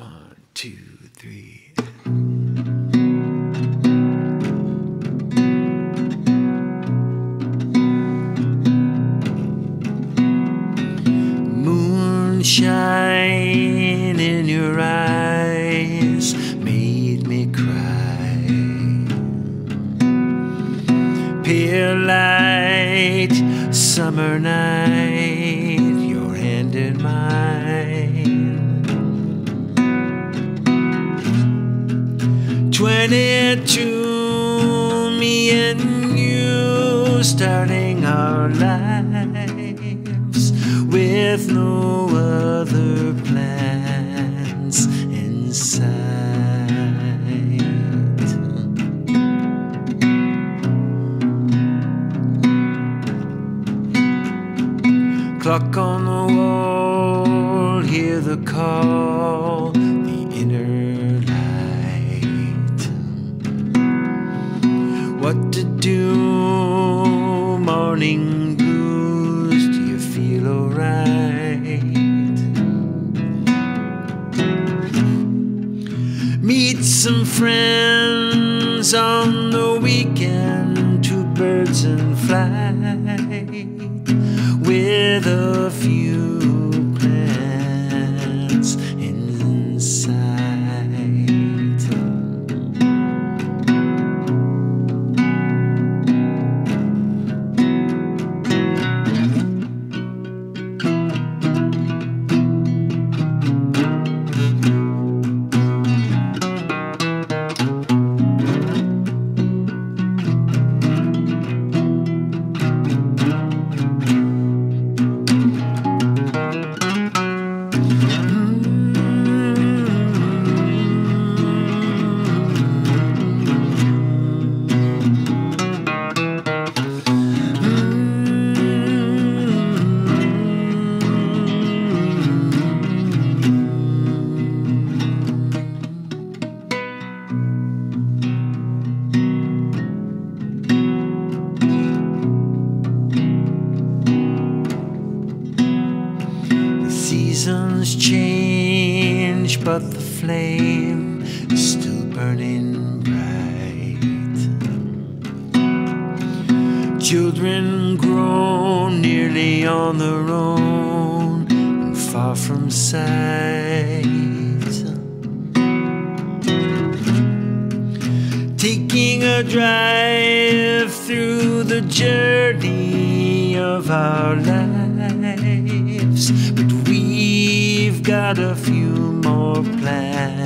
One, two, three. Moonshine in your eyes made me cry. Pale light, summer night, 22, me and you starting our lives with no other plans in sight. Clock on the wall, hear the call. Some friends on the weekend, two birds in flight with a few change, but the flame is still burning bright. Children grow nearly on their own and far from sight. Taking a drive through the journey of our lives. A few more plans